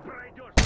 пройдешь!